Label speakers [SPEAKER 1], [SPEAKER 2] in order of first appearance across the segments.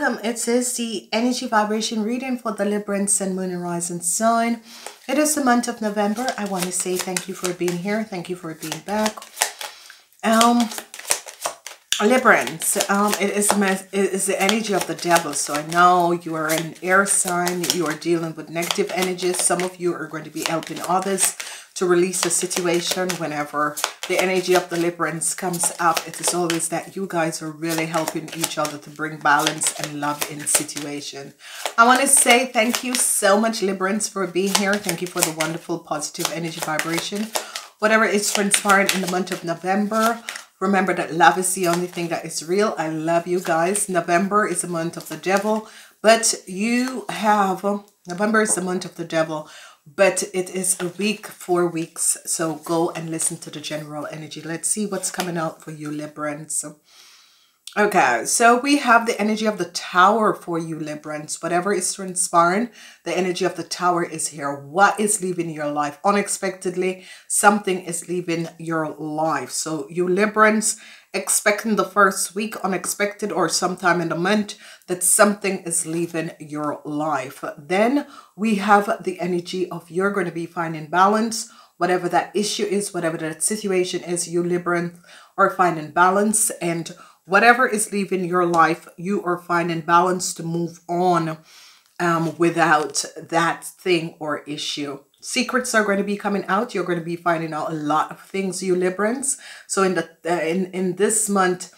[SPEAKER 1] welcome. It is the energy vibration reading for the Libra Sun, Moon, and Rising sign. It is the month of November. I want to say thank you for being here. Thank you for being back. Um, Librans, um, it is it is the energy of the devil. So I know you are an air sign. You are dealing with negative energies. Some of you are going to be helping others to release a situation whenever the energy of the Librans comes up. It is always that you guys are really helping each other to bring balance and love in situation. I want to say thank you so much, Librans, for being here. Thank you for the wonderful positive energy vibration. Whatever is transpiring in the month of November, remember that love is the only thing that is real. I love you guys. November is a month of the devil, but you have, November is the month of the devil, but it is a week, four weeks. So go and listen to the general energy. Let's see what's coming out for you, Librans. Okay, so we have the energy of the tower for you, Librans. Whatever is transpiring, the energy of the tower is here. What is leaving your life? Unexpectedly, something is leaving your life. So you Librans, expecting the first week unexpected or sometime in the month that something is leaving your life. Then we have the energy of you're going to be finding balance, whatever that issue is, whatever that situation is, you Libran are finding balance and whatever is leaving your life, you are finding balance to move on um, without that thing or issue secrets are going to be coming out. You're going to be finding out a lot of things, you Librans. So in the uh, in in this month,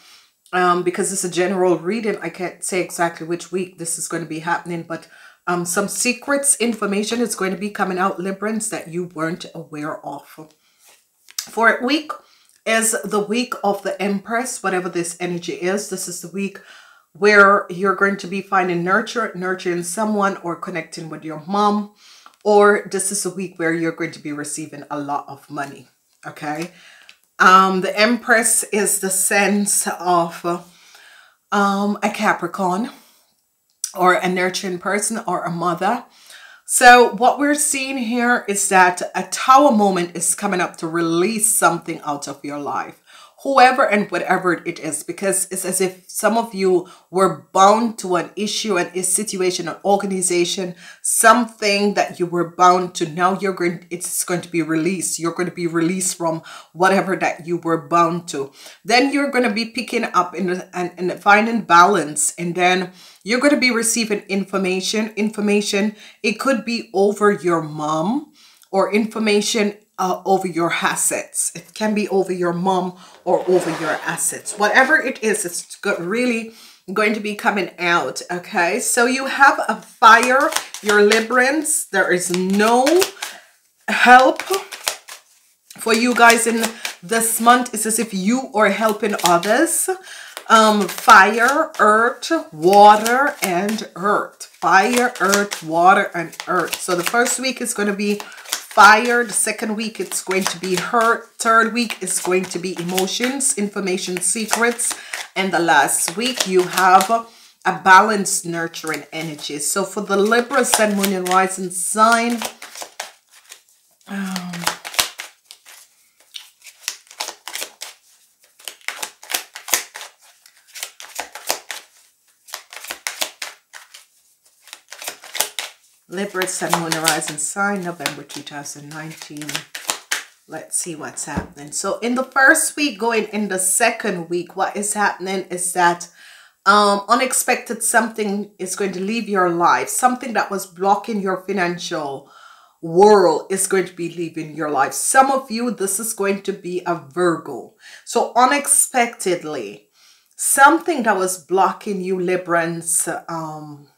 [SPEAKER 1] um, because it's a general reading, I can't say exactly which week this is going to be happening, but um, some secrets information is going to be coming out, Librans, that you weren't aware of. For a week is the week of the Empress, whatever this energy is. This is the week where you're going to be finding nurture, nurturing someone or connecting with your mom or this is a week where you're going to be receiving a lot of money. Okay. Um, the Empress is the sense of um, a Capricorn or a nurturing person or a mother. So what we're seeing here is that a tower moment is coming up to release something out of your life whoever and whatever it is, because it's as if some of you were bound to an issue, and a situation, an organization, something that you were bound to. Now you're going, it's going to be released. You're going to be released from whatever that you were bound to. Then you're going to be picking up and, and, and finding balance. And then you're going to be receiving information. Information, it could be over your mom or information uh, over your assets. It can be over your mom or over your assets. Whatever it is, it's really going to be coming out, okay? So you have a fire, your Librans. There is no help for you guys in this month. It's as if you are helping others. Um, fire, earth, water, and earth. Fire, earth, water, and earth. So the first week is going to be fire. The second week, it's going to be hurt. Third week is going to be emotions, information, secrets. And the last week, you have a balanced, nurturing energy. So for the Libra, Sun, Moon, and Rising sign, um, Libra, Sun, Moon, Horizon sign, November 2019. Let's see what's happening. So in the first week, going in the second week, what is happening is that um, unexpected something is going to leave your life. Something that was blocking your financial world is going to be leaving your life. Some of you, this is going to be a Virgo. So unexpectedly, something that was blocking you, Librans, um,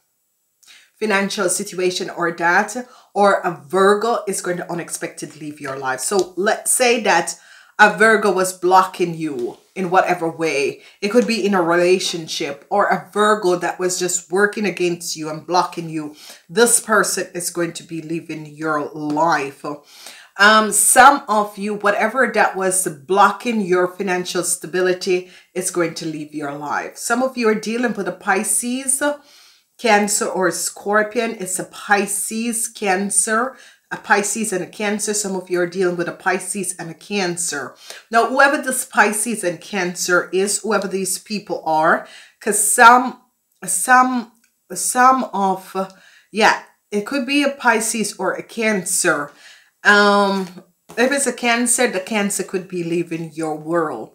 [SPEAKER 1] financial situation or that, or a Virgo is going to unexpectedly leave your life. So let's say that a Virgo was blocking you in whatever way. It could be in a relationship or a Virgo that was just working against you and blocking you. This person is going to be leaving your life. Um, some of you, whatever that was blocking your financial stability is going to leave your life. Some of you are dealing with a Pisces, Cancer or Scorpion. It's a Pisces, Cancer, a Pisces and a Cancer. Some of you are dealing with a Pisces and a Cancer. Now, whoever this Pisces and Cancer is, whoever these people are, because some some some of uh, yeah it could be a pisces or a cancer um if it's a cancer the cancer could be leaving your world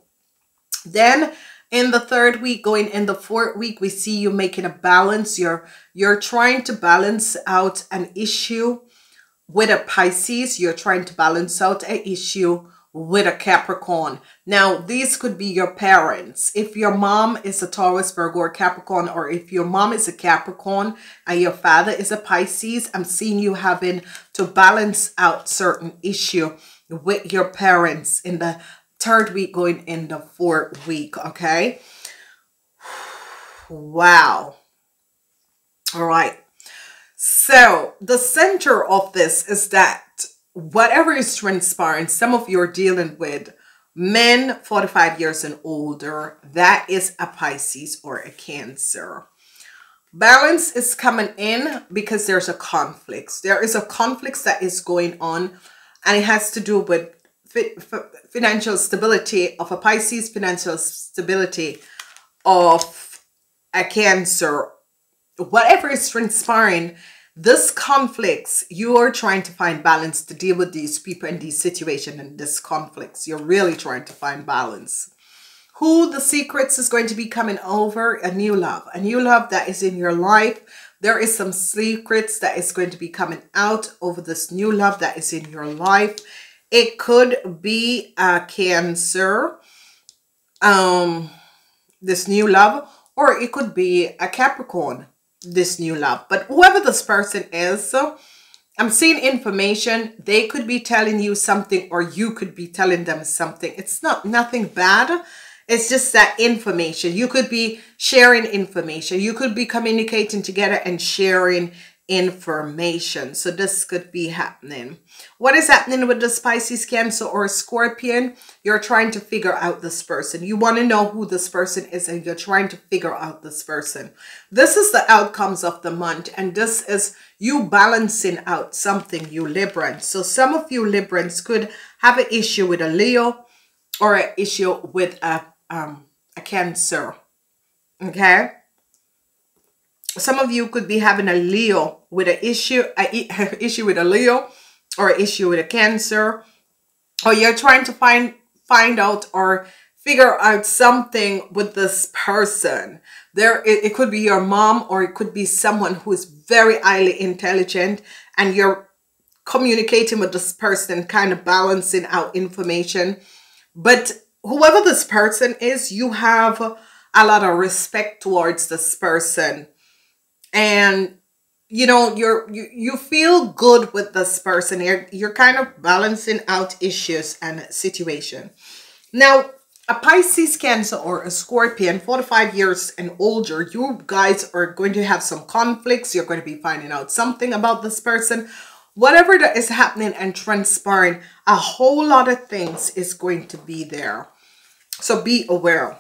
[SPEAKER 1] then in the third week going in the fourth week we see you making a balance you're you're trying to balance out an issue with a pisces you're trying to balance out an issue with a Capricorn. Now, these could be your parents. If your mom is a Taurus, Virgo, or Capricorn, or if your mom is a Capricorn and your father is a Pisces, I'm seeing you having to balance out certain issue with your parents in the third week going in the fourth week, okay? Wow. All right. So the center of this is that whatever is transpiring, some of you are dealing with men 45 years and older, that is a Pisces or a Cancer. Balance is coming in because there's a conflict. There is a conflict that is going on and it has to do with financial stability of a Pisces, financial stability of a Cancer. Whatever is transpiring, this conflicts, you are trying to find balance to deal with these people and these situations and this conflicts. You're really trying to find balance. Who the secrets is going to be coming over? A new love. A new love that is in your life. There is some secrets that is going to be coming out over this new love that is in your life. It could be a cancer, um, this new love, or it could be a Capricorn this new love. But whoever this person is, I'm seeing information. They could be telling you something or you could be telling them something. It's not nothing bad. It's just that information. You could be sharing information. You could be communicating together and sharing information. So this could be happening. What is happening with the Pisces, Cancer, or Scorpion? You're trying to figure out this person. You want to know who this person is and you're trying to figure out this person. This is the outcomes of the month and this is you balancing out something, you Librans. So some of you Librans could have an issue with a Leo or an issue with a, um, a Cancer. Okay? Some of you could be having a Leo with an issue, issue with a Leo or an issue with a Cancer, or you're trying to find find out or figure out something with this person. There, it, it could be your mom or it could be someone who is very highly intelligent and you're communicating with this person, kind of balancing out information. But whoever this person is, you have a lot of respect towards this person and you know you're you, you feel good with this person. You're you're kind of balancing out issues and situation. Now a pisces cancer or a scorpion 45 years and older you guys are going to have some conflicts. You're going to be finding out something about this person. Whatever that is happening and transpiring a whole lot of things is going to be there. So be aware.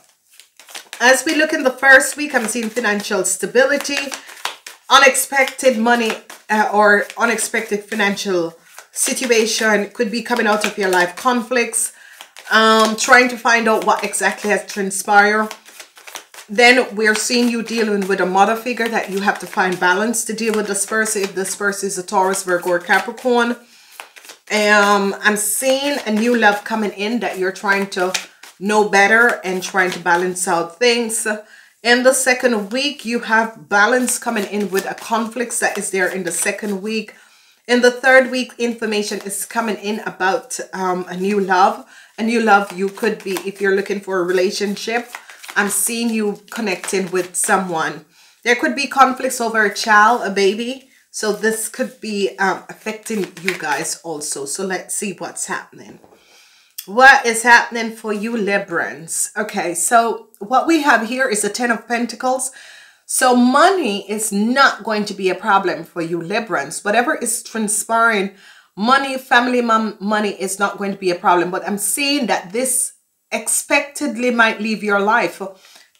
[SPEAKER 1] As we look in the first week i'm seeing financial stability unexpected money uh, or unexpected financial situation could be coming out of your life. Conflicts um trying to find out what exactly has transpired. Then we're seeing you dealing with a mother figure that you have to find balance to deal with this person if this person is a taurus virgo or capricorn. Um i'm seeing a new love coming in that you're trying to know better and trying to balance out things in the second week, you have balance coming in with a conflict that is there in the second week. In the third week, information is coming in about um, a new love. A new love you could be, if you're looking for a relationship, I'm seeing you connecting with someone. There could be conflicts over a child, a baby. So this could be um, affecting you guys also. So let's see what's happening what is happening for you Librans? Okay, so what we have here is the Ten of Pentacles. So money is not going to be a problem for you Librans. Whatever is transpiring, money, family money is not going to be a problem. But I'm seeing that this expectedly might leave your life.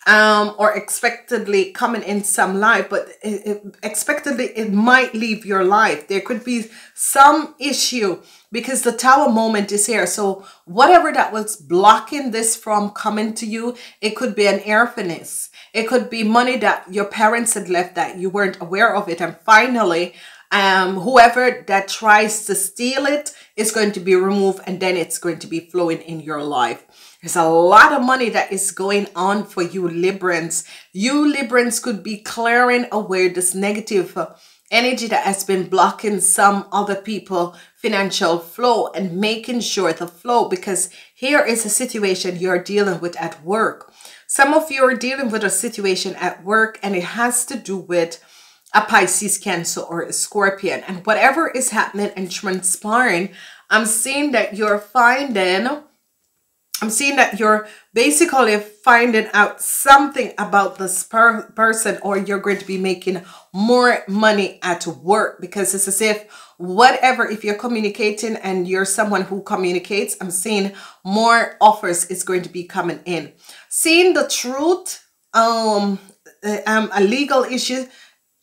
[SPEAKER 1] Um, or expectedly coming in some life, but it, it, expectedly it might leave your life. There could be some issue because the tower moment is here. So whatever that was blocking this from coming to you, it could be an orphanage. It could be money that your parents had left that you weren't aware of it. And finally, um, whoever that tries to steal it is going to be removed and then it's going to be flowing in your life. There's a lot of money that is going on for you Librans. You Librans could be clearing away this negative uh, energy that has been blocking some other people financial flow and making sure the flow because here is a situation you're dealing with at work. Some of you are dealing with a situation at work and it has to do with a Pisces, Cancer, or a Scorpion. And whatever is happening and transpiring, I'm seeing that you're finding, I'm seeing that you're basically finding out something about this per person or you're going to be making more money at work because it's as if whatever, if you're communicating and you're someone who communicates, I'm seeing more offers is going to be coming in. Seeing the truth, um, um, a legal issue,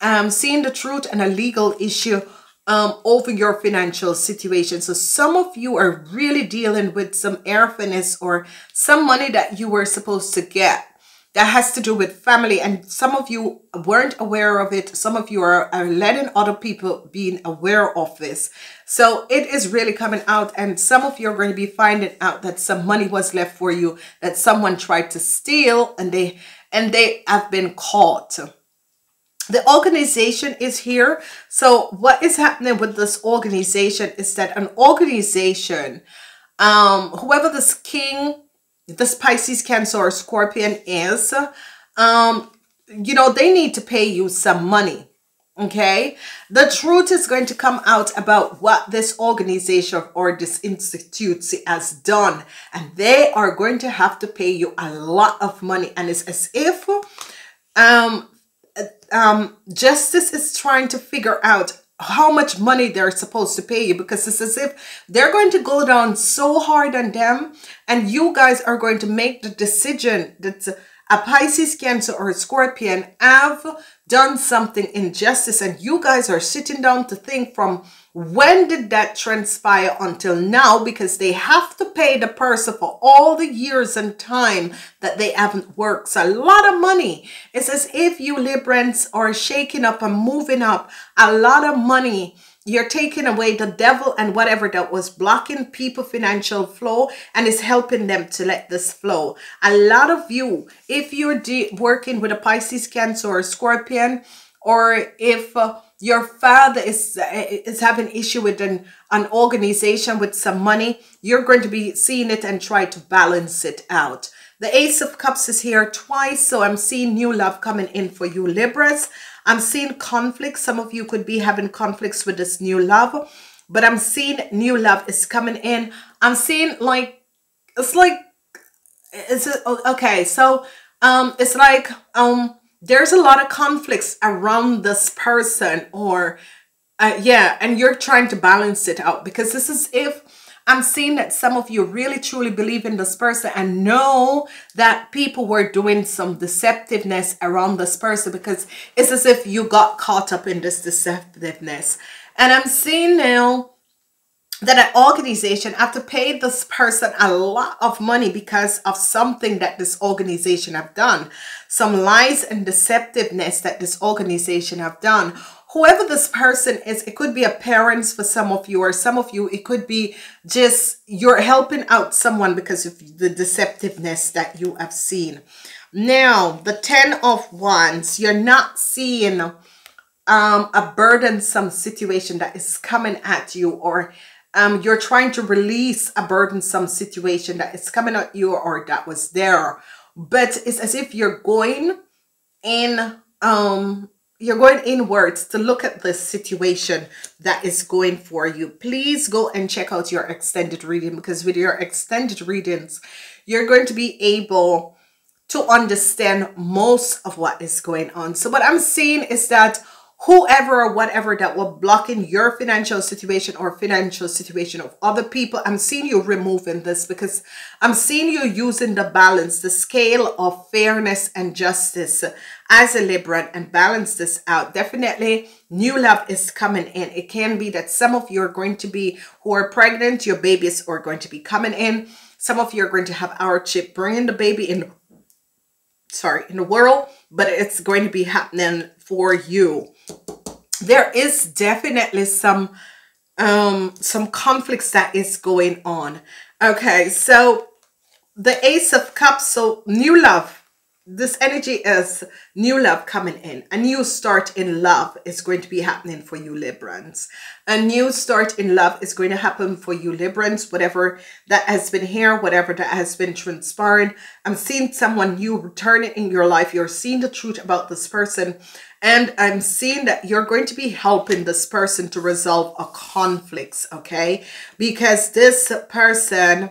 [SPEAKER 1] um, seeing the truth and a legal issue um, over your financial situation. So some of you are really dealing with some orphanage or some money that you were supposed to get. That has to do with family and some of you weren't aware of it. Some of you are, are letting other people being aware of this. So it is really coming out and some of you are going to be finding out that some money was left for you that someone tried to steal and they and they have been caught the organization is here. So what is happening with this organization is that an organization, um, whoever this king, this Pisces, Cancer, or Scorpion is, um, you know, they need to pay you some money. Okay. The truth is going to come out about what this organization or this institute has done. And they are going to have to pay you a lot of money. And it's as if um um, justice is trying to figure out how much money they're supposed to pay you because it's as if they're going to go down so hard on them and you guys are going to make the decision that a Pisces, Cancer, or a Scorpion have done something injustice and you guys are sitting down to think from when did that transpire until now? Because they have to pay the person for all the years and time that they haven't worked. A lot of money. It's as if you Librans are shaking up and moving up a lot of money you're taking away the devil and whatever that was blocking people financial flow and is helping them to let this flow a lot of you if you're working with a pisces cancer or scorpion or if uh, your father is is having issue with an, an organization with some money, you're going to be seeing it and try to balance it out. The Ace of Cups is here twice, so I'm seeing new love coming in for you, Libras. I'm seeing conflicts. Some of you could be having conflicts with this new love, but I'm seeing new love is coming in. I'm seeing like, it's like, it's it, okay, so um, it's like, um, there's a lot of conflicts around this person or uh, yeah and you're trying to balance it out because this is if I'm seeing that some of you really truly believe in this person and know that people were doing some deceptiveness around this person because it's as if you got caught up in this deceptiveness. And I'm seeing now that an organization have to pay this person a lot of money because of something that this organization have done some lies and deceptiveness that this organization have done whoever this person is it could be a parents for some of you or some of you it could be just you're helping out someone because of the deceptiveness that you have seen now the 10 of wands you're not seeing um, a burdensome situation that is coming at you or um, you're trying to release a burdensome situation that is coming at you or that was there. But it's as if you're going in, um, you're going inwards to look at the situation that is going for you. Please go and check out your extended reading because with your extended readings, you're going to be able to understand most of what is going on. So what I'm saying is that whoever or whatever that will blocking your financial situation or financial situation of other people i'm seeing you removing this because i'm seeing you using the balance the scale of fairness and justice as a libra and balance this out. Definitely new love is coming in. It can be that some of you are going to be who are pregnant your babies are going to be coming in. Some of you are going to have our chip bringing the baby in sorry in the world but it's going to be happening for you. There is definitely some um some conflicts that is going on. Okay so the ace of cups so new love this energy is new love coming in. A new start in love is going to be happening for you Librans. A new start in love is going to happen for you Librans. Whatever that has been here, whatever that has been transpiring. I'm seeing someone new returning in your life. You're seeing the truth about this person. And I'm seeing that you're going to be helping this person to resolve a conflicts, okay? Because this person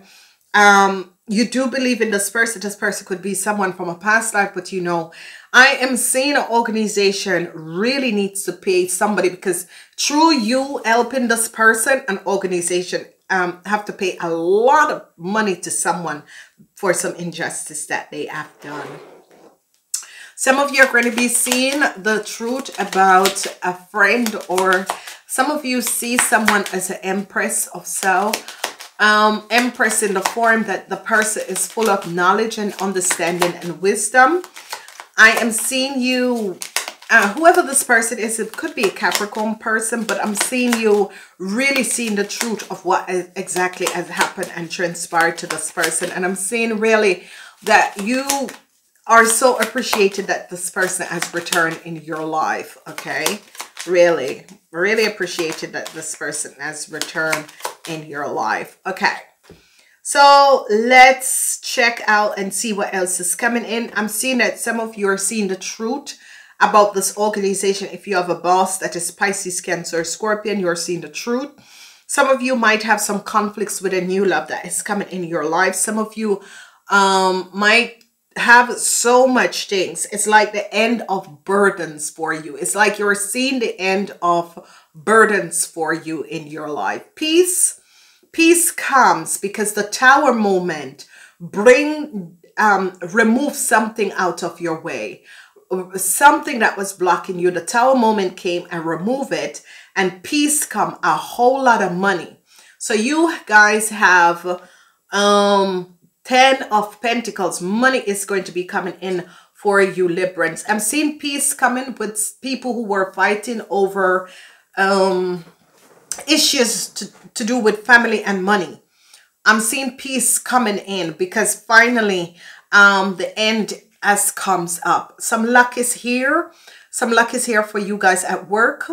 [SPEAKER 1] um, you do believe in this person. This person could be someone from a past life, but you know, I am seeing an organization really needs to pay somebody because through you helping this person, an organization um, have to pay a lot of money to someone for some injustice that they have done. Some of you are going to be seeing the truth about a friend or some of you see someone as an empress of self um, Empress in the form that the person is full of knowledge and understanding and wisdom. I am seeing you, uh, whoever this person is, it could be a Capricorn person, but I'm seeing you really seeing the truth of what exactly has happened and transpired to this person. And I'm seeing really that you are so appreciated that this person has returned in your life, okay? Really, really appreciated that this person has returned in your life. Okay. So let's check out and see what else is coming in. I'm seeing that some of you are seeing the truth about this organization. If you have a boss that is Pisces, Cancer, Scorpion, you're seeing the truth. Some of you might have some conflicts with a new love that is coming in your life. Some of you um, might have so much things. It's like the end of burdens for you. It's like you're seeing the end of burdens for you in your life. Peace, peace comes because the tower moment bring, um, remove something out of your way. Something that was blocking you. The tower moment came and remove it and peace come a whole lot of money. So you guys have, um, 10 of Pentacles. Money is going to be coming in for you Librans. I'm seeing peace coming with people who were fighting over um, issues to, to do with family and money. I'm seeing peace coming in because finally um, the end as comes up. Some luck is here. Some luck is here for you guys at work.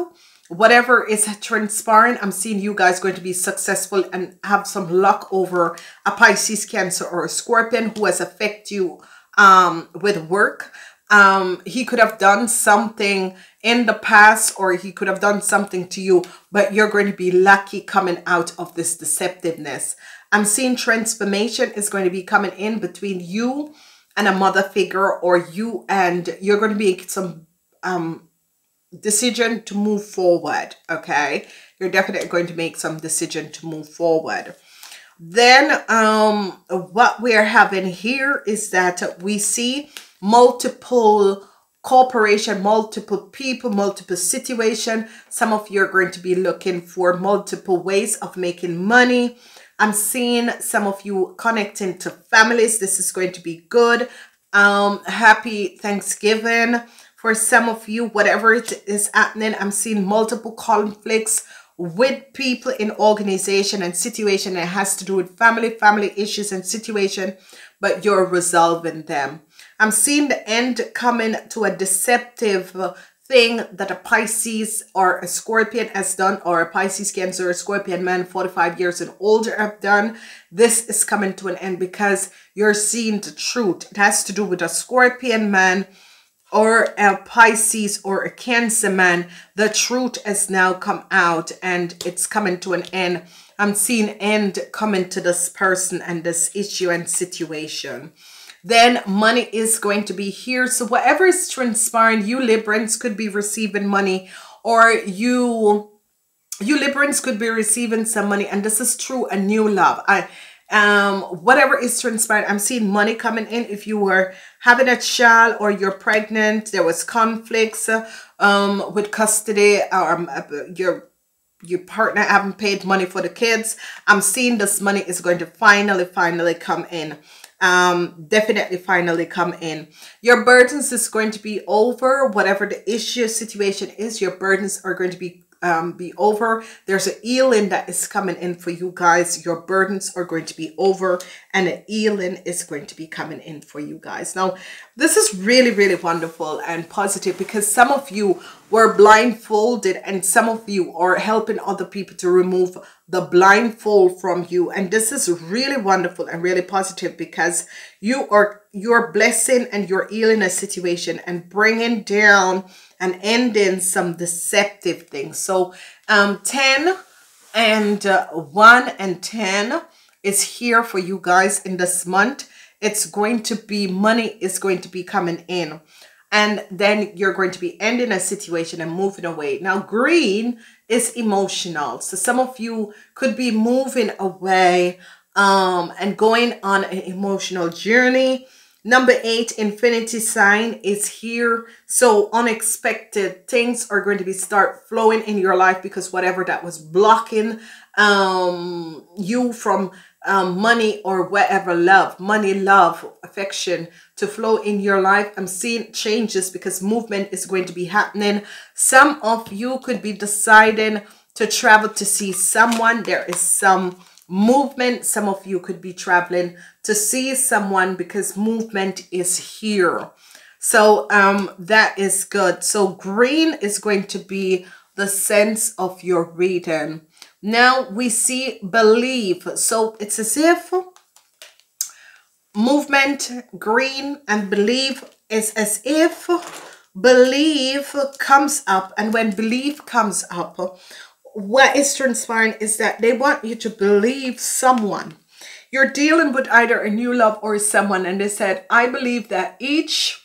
[SPEAKER 1] Whatever is transpiring, I'm seeing you guys going to be successful and have some luck over a Pisces, Cancer, or a Scorpion who has affected you um, with work. Um, he could have done something in the past or he could have done something to you, but you're going to be lucky coming out of this deceptiveness. I'm seeing transformation is going to be coming in between you and a mother figure or you and you're going to be some um, decision to move forward, okay? You're definitely going to make some decision to move forward. Then um, what we're having here is that we see multiple corporation, multiple people, multiple situation. Some of you are going to be looking for multiple ways of making money. I'm seeing some of you connecting to families. This is going to be good. Um, happy Thanksgiving for some of you, whatever it is happening. I'm seeing multiple conflicts with people in organization and situation It has to do with family, family issues and situation, but you're resolving them. I'm seeing the end coming to a deceptive thing that a Pisces or a Scorpion has done or a Pisces, Cancer, or Scorpion man 45 years and older have done. This is coming to an end because you're seeing the truth. It has to do with a Scorpion man or a Pisces or a Cancer man. The truth has now come out and it's coming to an end. I'm seeing end coming to this person and this issue and situation. then money is going to be here. So whatever is transpiring, you Librans could be receiving money or you you Librans could be receiving some money and this is true a new love. I um whatever is transpired. i'm seeing money coming in. If you were having a child or you're pregnant there was conflicts um with custody or um, your your partner haven't paid money for the kids i'm seeing this money is going to finally finally come in. Um definitely finally come in. Your burdens is going to be over. Whatever the issue situation is your burdens are going to be um, be over. There's a healing that is coming in for you guys. Your burdens are going to be over and a healing is going to be coming in for you guys. Now, this is really, really wonderful and positive because some of you were blindfolded and some of you are helping other people to remove the blindfold from you. And this is really wonderful and really positive because you are, you're blessing and healing a situation and bringing down and ending some deceptive things. So um, 10 and uh, 1 and 10 is here for you guys in this month. It's going to be, money is going to be coming in. And then you're going to be ending a situation and moving away. Now, green is emotional. So some of you could be moving away um, and going on an emotional journey Number eight, infinity sign is here. So unexpected things are going to be start flowing in your life because whatever that was blocking um, you from um, money or whatever love, money, love, affection to flow in your life. I'm seeing changes because movement is going to be happening. Some of you could be deciding to travel to see someone. There is some movement some of you could be traveling to see someone because movement is here. So um that is good. So green is going to be the sense of your reading. Now we see believe. So it's as if movement green and believe is as if believe comes up. And when belief comes up what is transpiring is that they want you to believe someone. You're dealing with either a new love or someone, and they said, I believe that each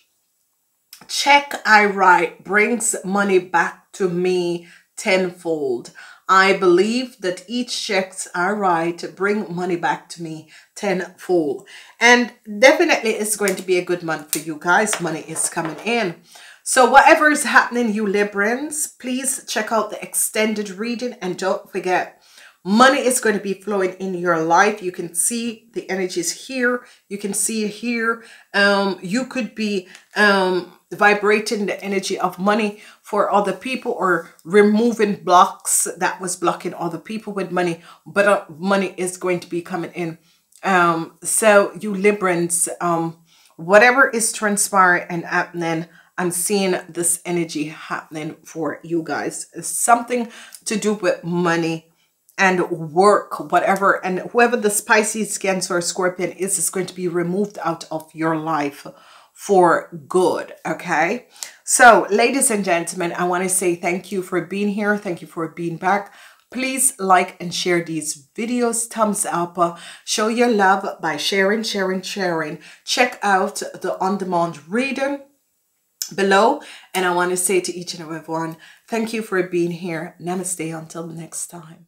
[SPEAKER 1] check I write brings money back to me tenfold. I believe that each checks I write bring money back to me tenfold. And definitely it's going to be a good month for you guys. Money is coming in. So whatever is happening, you Librans, please check out the extended reading and don't forget, money is going to be flowing in your life. You can see the energies here. You can see here. Um, you could be um, vibrating the energy of money for other people or removing blocks that was blocking other people with money. But uh, money is going to be coming in. Um, so you Librans, um, whatever is transpiring and happening, I'm seeing this energy happening for you guys. It's something to do with money and work, whatever. And whoever the Pisces, Cancer, or Scorpion is, is going to be removed out of your life for good, okay? So, ladies and gentlemen, I want to say thank you for being here. Thank you for being back. Please like and share these videos. Thumbs up. Show your love by sharing, sharing, sharing. Check out the on-demand reading below. And I want to say to each and every one, thank you for being here. Namaste until the next time.